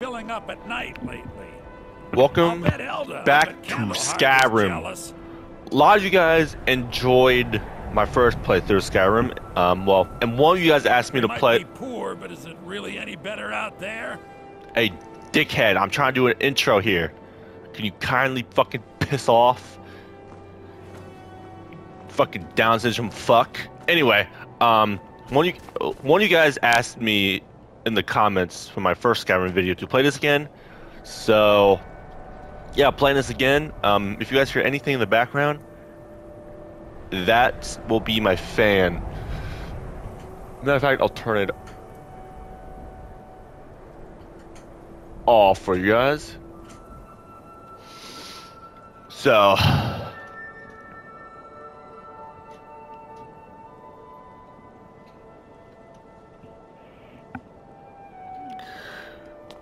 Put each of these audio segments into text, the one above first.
filling up at night lately. Welcome back to Skyrim. A lot of you guys enjoyed my first playthrough of Skyrim. Um, well, and one of you guys asked me We to play. poor, but is it really any better out there? Hey, dickhead, I'm trying to do an intro here. Can you kindly fucking piss off? Fucking Down syndrome fuck. Anyway, um, one of you, one of you guys asked me in the comments for my first Skyrim video to play this again. So, yeah, playing this again. Um, if you guys hear anything in the background, that will be my fan. Matter of fact, I'll turn it off for you guys. So,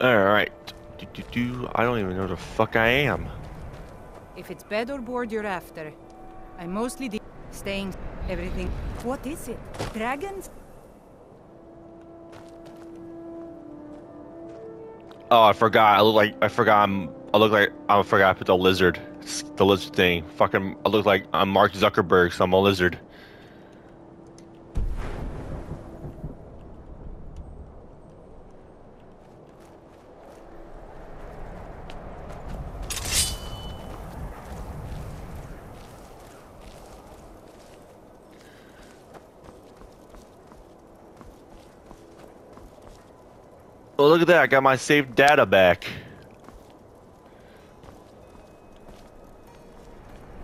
all right. Do, do, do. I don't even know where the fuck I am. If it's bed or board you're after, I'm mostly de- staying everything. What is it? Dragons? Oh, I forgot. I look like I forgot. I'm. I look like I forgot. I put the lizard, the lizard thing. Fucking. I look like I'm Mark Zuckerberg, so I'm a lizard. Look at that. I got my saved data back.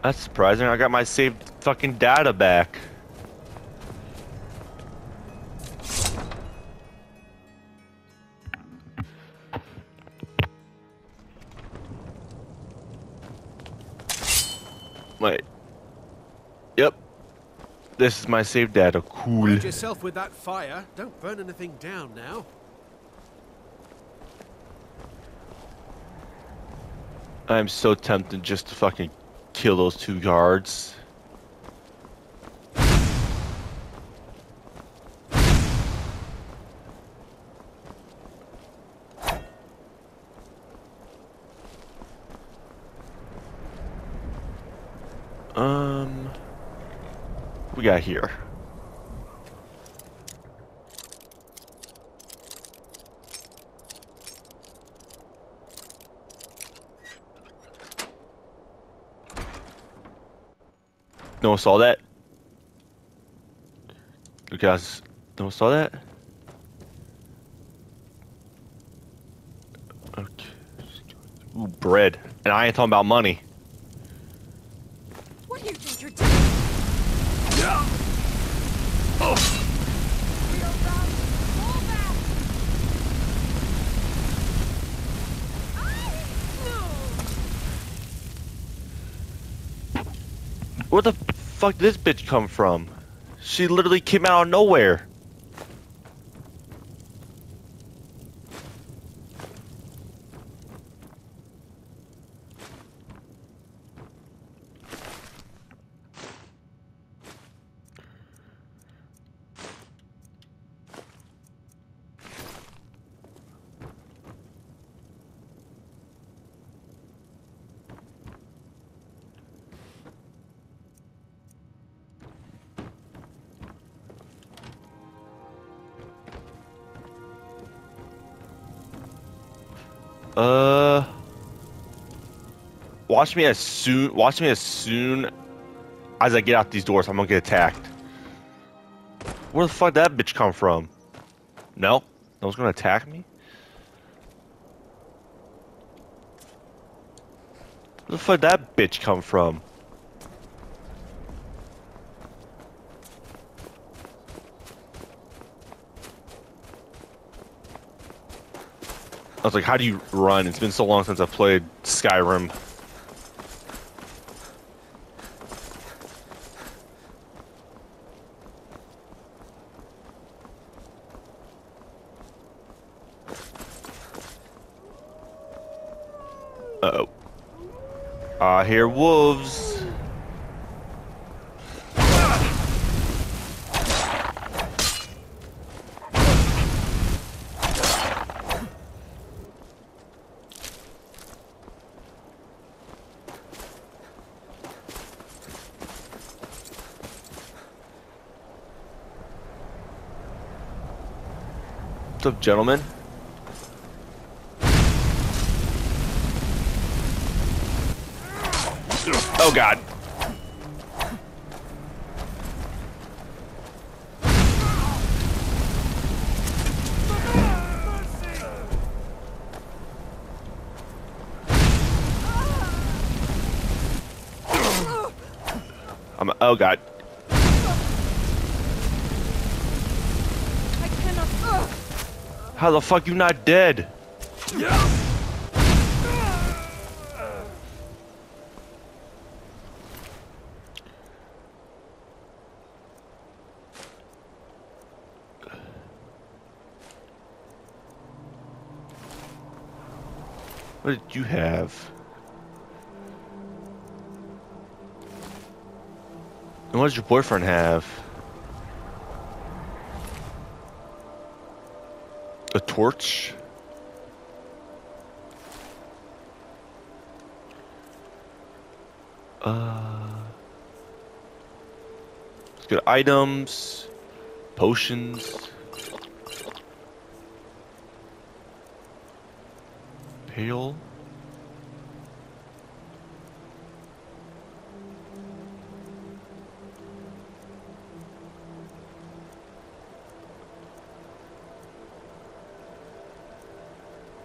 That's surprising. I got my saved fucking data back. Wait. Yep. This is my saved data. Cool. Yourself with that fire. Don't burn anything down now. I'm so tempted just to fucking kill those two guards. Um, we got here. No one saw that. You guys, no one saw that. Okay. Ooh, bread, and I ain't talking about money. What do you think you're doing? Where the fuck did this bitch come from? She literally came out of nowhere. Uh, watch me as soon. Watch me as soon as I get out these doors. I'm gonna get attacked. Where the fuck that bitch come from? No, no one's gonna attack me. Where the fuck that bitch come from? I was like, how do you run? It's been so long since I've played Skyrim. Uh oh. I hear wolves. What's up, gentlemen? Oh god. I'm oh god. I cannot. Ugh. How the fuck you not dead? What did you have? And what did your boyfriend have? A torch? Uh, let's get items, potions, pail.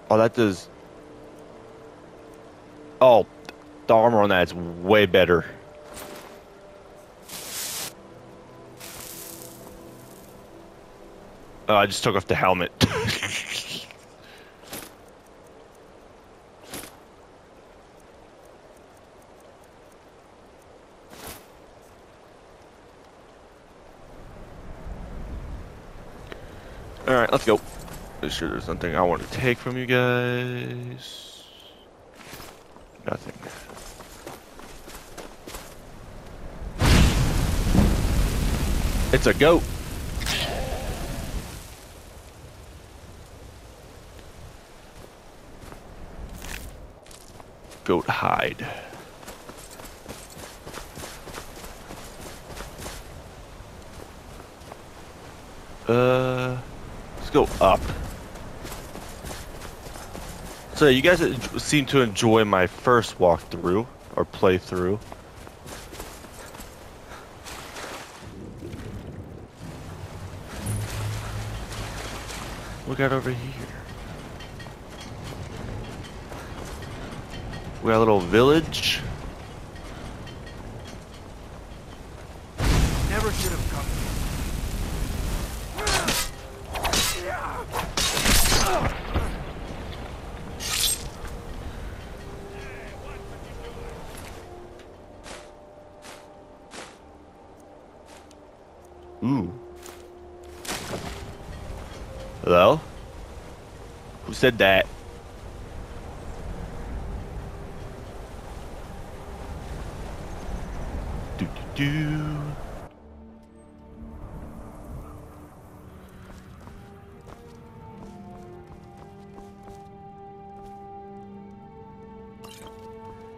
Oh, that does. Oh, the armor on that is way better. Oh, I just took off the helmet. Alright, let's go. Pretty sure there's nothing I want to take from you guys. Nothing. It's a goat. Goat hide. Uh, let's go up. So you guys seem to enjoy my first walkthrough or playthrough. Look out over here. We got a little village. Hello? Who said that? Do do do.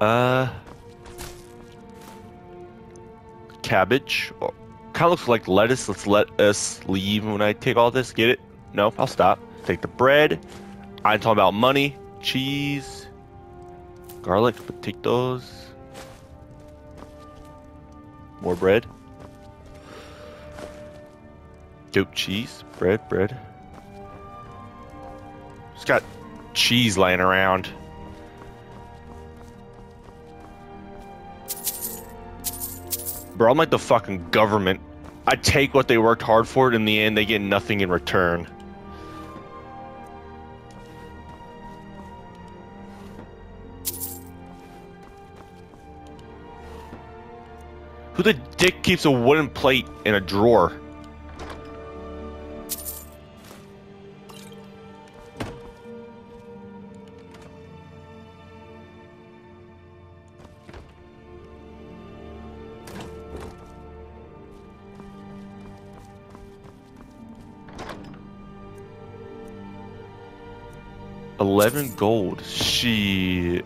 Uh, cabbage. Kind of looks like lettuce. Let's let us leave when I take all this. Get it? No, I'll stop. Take the bread. I'm talking about money, cheese, garlic, potatoes, more bread, goat cheese, bread, bread. It's got cheese laying around. Bro, I'm like the fucking government. I take what they worked hard for, and in the end, they get nothing in return. Who the dick keeps a wooden plate in a drawer? Eleven gold. Shit.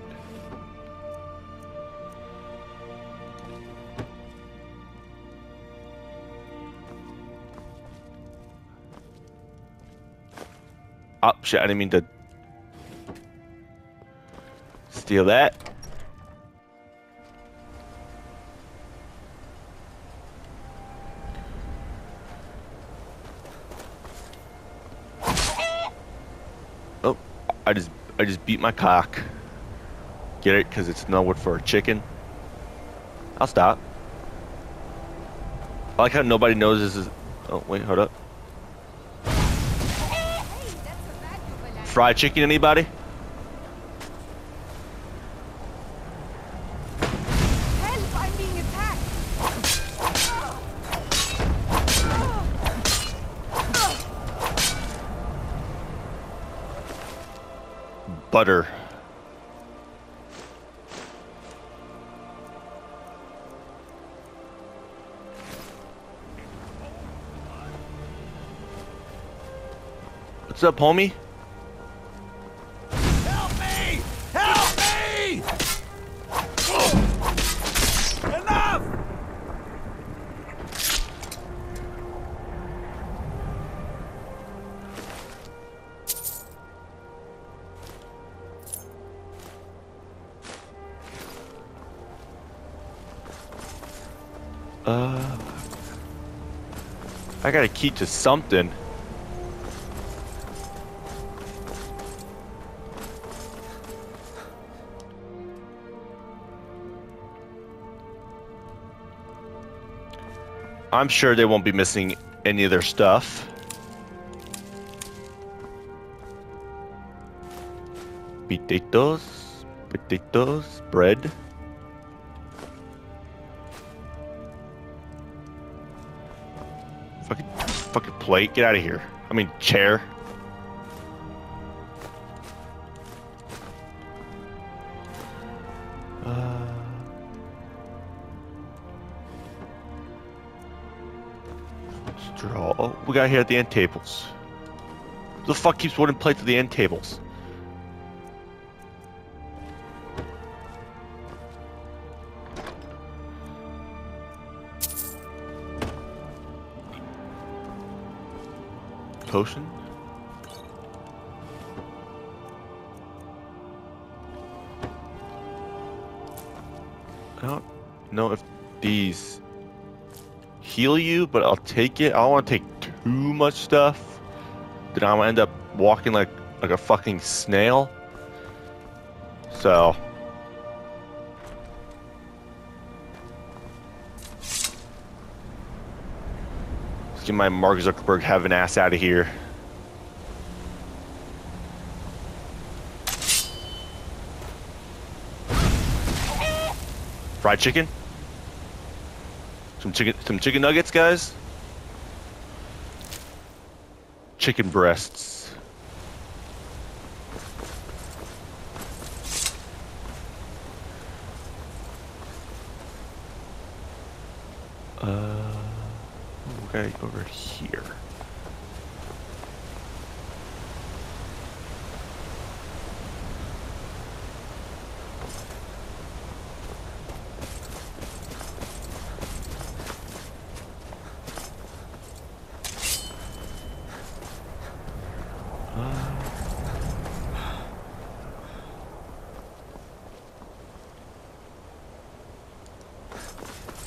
Shit! I didn't mean to steal that. Oh, I just I just beat my cock. Get it? Because it's no word for a chicken. I'll stop. I like how nobody knows this is. Oh wait, hold up. Fried chicken, anybody? Butter. What's up, homie? Got a key to something. I'm sure they won't be missing any of their stuff. Potatoes, potatoes, bread. Plate. Get out of here. I mean, chair. Uh, straw. Oh, we got here at the end tables. Who the fuck keeps wooden plates at the end tables? Potion? I don't know if these heal you, but I'll take it. I don't want to take too much stuff. Then I'm gonna end up walking like like a fucking snail. So get my Mark Zuckerberg having ass out of here. Fried chicken? Some chicken some chicken nuggets, guys? Chicken breasts. Uh okay, over here.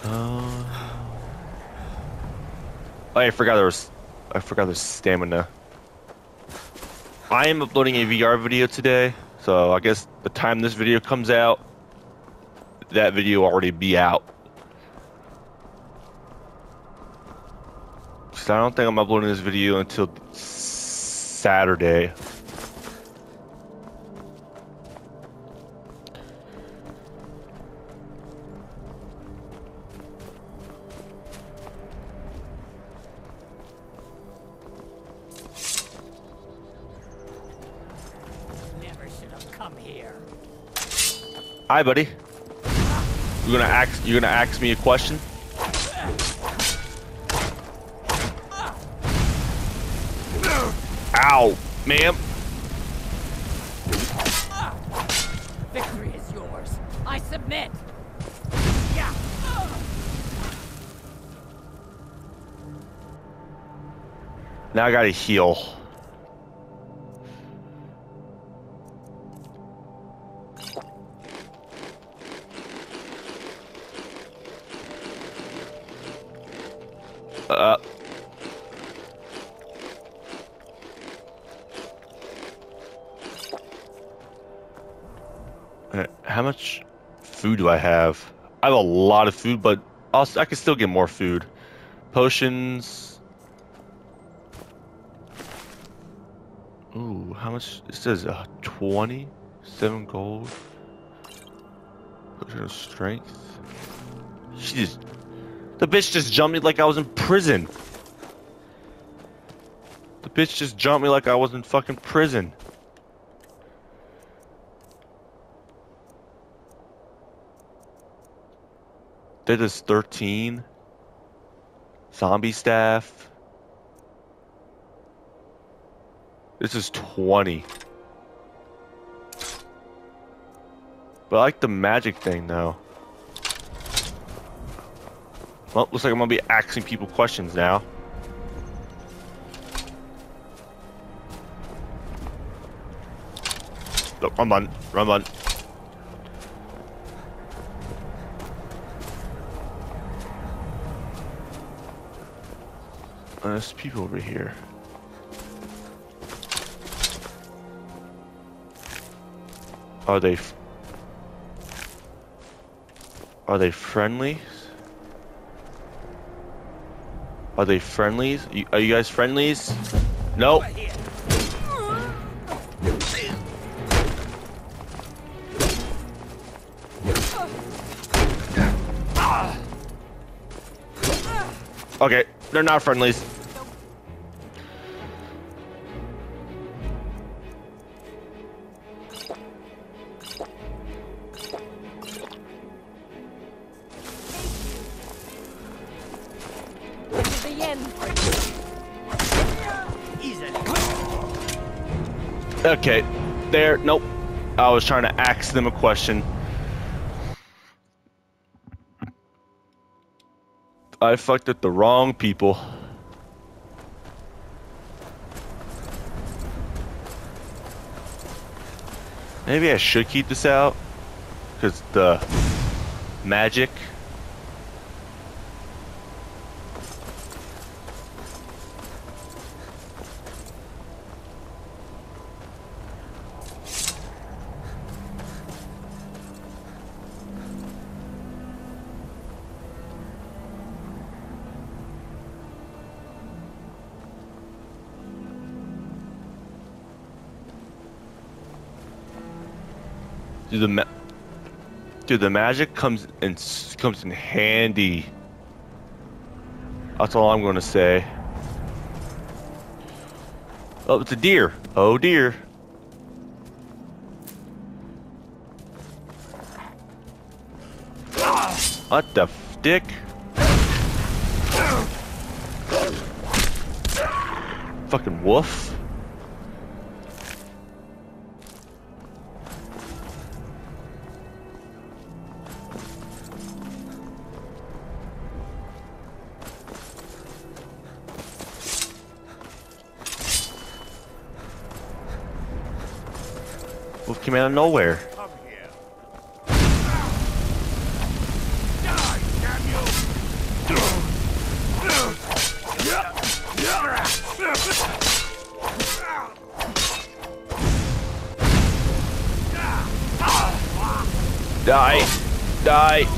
Uh, oh, I forgot there was. I forgot there's stamina. I am uploading a VR video today, so I guess the time this video comes out, that video will already be out. So I don't think I'm uploading this video until Saturday. Hi, buddy. You gonna ask? You gonna ask me a question? Ow, ma'am. Victory is yours. I submit. Yeah. Now I gotta heal. Have? I have a lot of food, but I can still get more food. Potions. Ooh, how much? It says uh, 27 gold. Potion of strength. She just. The bitch just jumped me like I was in prison. The bitch just jumped me like I was in fucking prison. That is 13. Zombie staff. This is 20. But I like the magic thing though. Well, looks like I'm gonna be asking people questions now. Look, run, run, run, run. There's people over here. Are they? Are they friendly? Are they friendlies? Are you guys friendlies? Nope. Okay, they're not friendlies. Okay, there. Nope. I was trying to ask them a question. I fucked with the wrong people. Maybe I should keep this out. Because the magic. Dude, the magic comes in comes in handy. That's all I'm gonna say. Oh, it's a deer. Oh dear. What the dick? Fucking wolf. Came out of nowhere. Die! Die.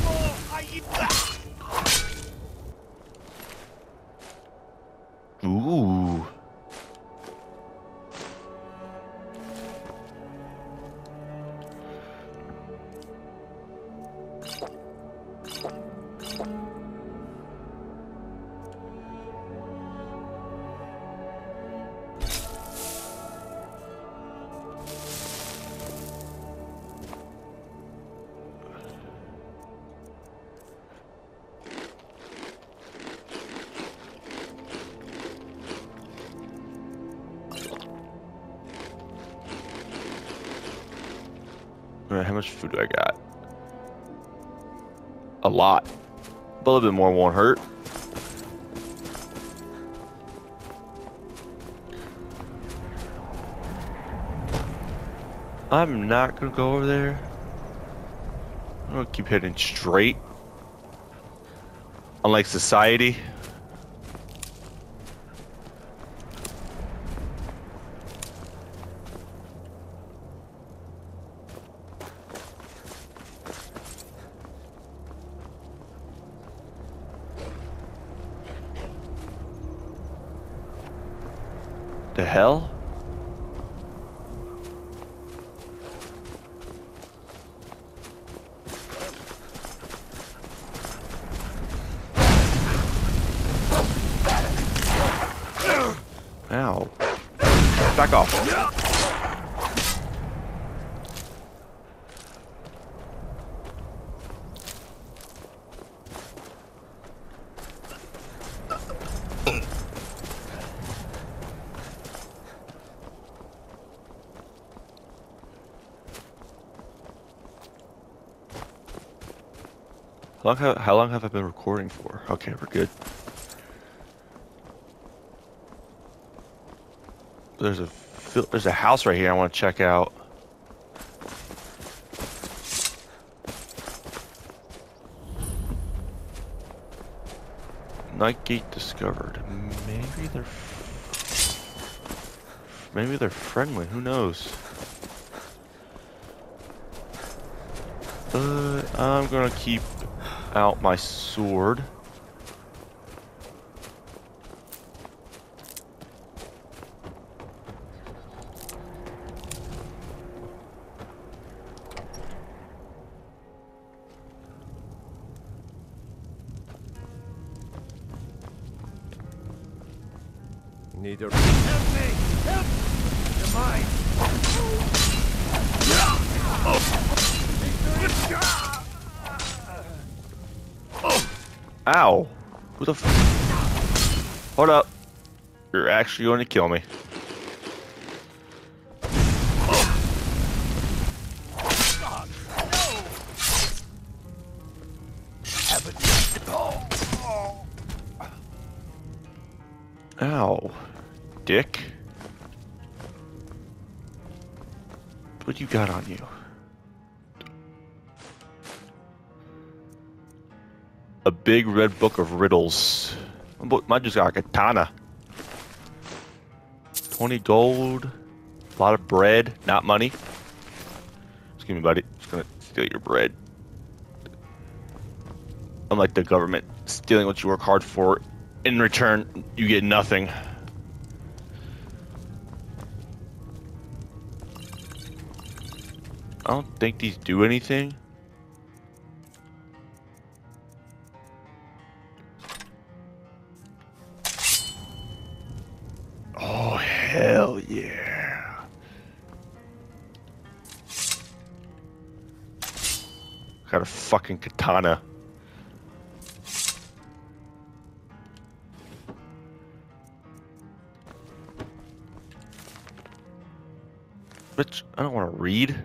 How much food do I got? A lot. But a little bit more won't hurt. I'm not gonna go over there. I'm gonna keep heading straight. Unlike society. The hell? Long, have, how long have I been recording for? Okay, we're good. There's a there's a house right here I want to check out. Nightgate discovered. Maybe they're maybe they're friendly. Who knows? But I'm gonna keep out my sword. Actually going to kill me. Ow. Dick. What you got on you? A big red book of riddles. Mine just got a katana. 20 gold. A lot of bread. Not money. Excuse me, buddy. Just gonna steal your bread. Unlike the government stealing what you work hard for, in return, you get nothing. I don't think these do anything. Got a fucking katana. Bitch, I don't want to read.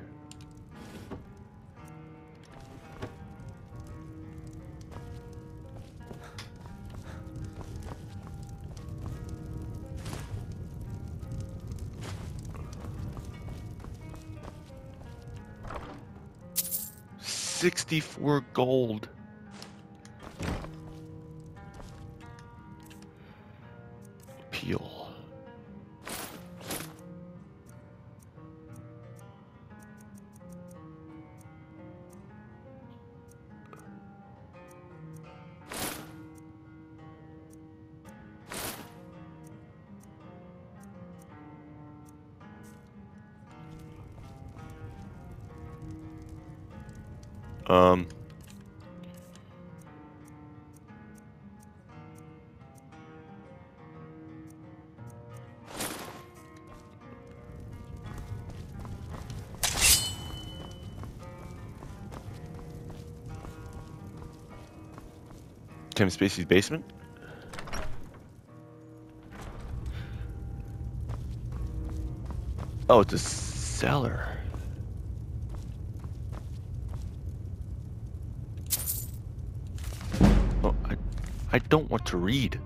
Sixty-four gold. Um. Kevin Spacey's basement? Oh, it's a cellar. I don't want to read.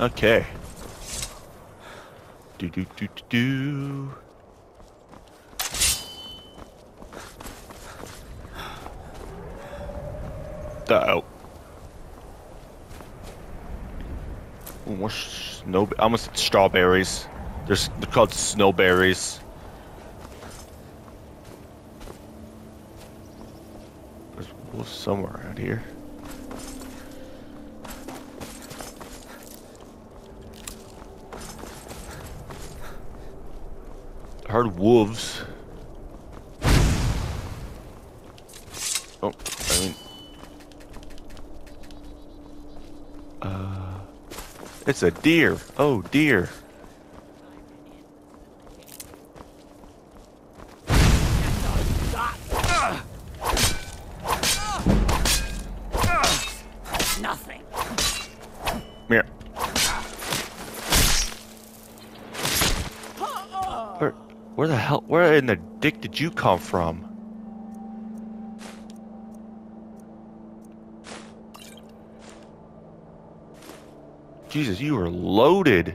Okay. Do do do do do. Oh. Ooh, more snow. I almost said strawberries. There's they're called snowberries. There's wolves somewhere around here. Wolves. Oh, I mean. Uh, it's a deer. Oh, deer. Dick did you come from? Jesus, you were loaded.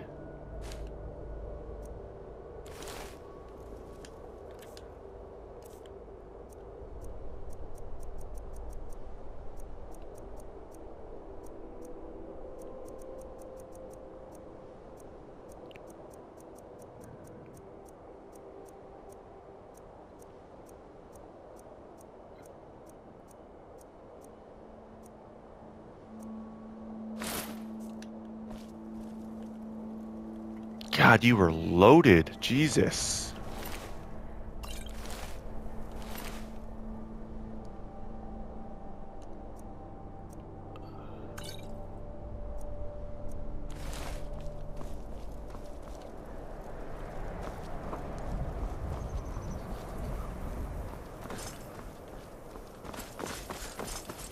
God, you were loaded. Jesus.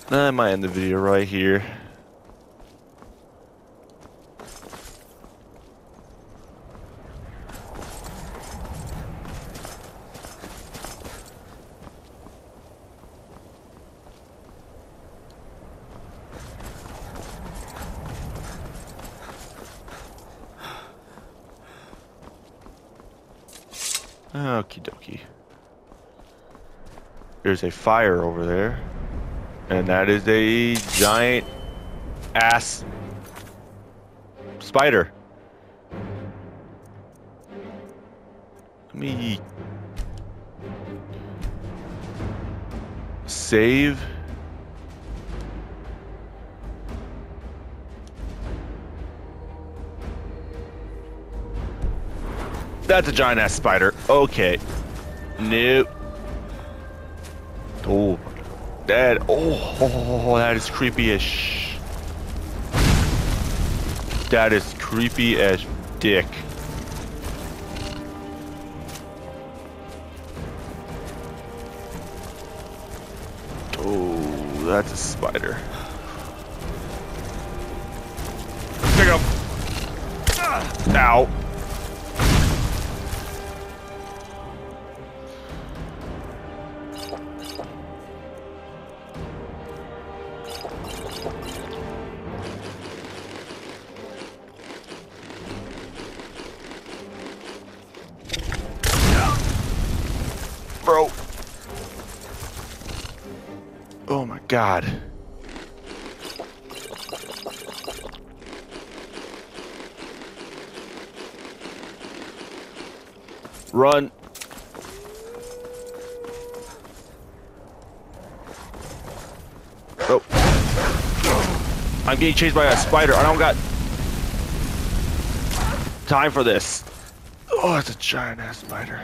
I might end the video right here. Okie dokie. There's a fire over there. And that is a giant ass spider. Let me save. That's a giant ass spider. Okay. Nope. Oh, that. Oh, oh, that is creepy as. Sh that is creepy as dick. Oh, that's a spider. Pick up. Ah, ow. God. Run. Oh. I'm getting chased by a spider. I don't got time for this. Oh, it's a giant ass spider.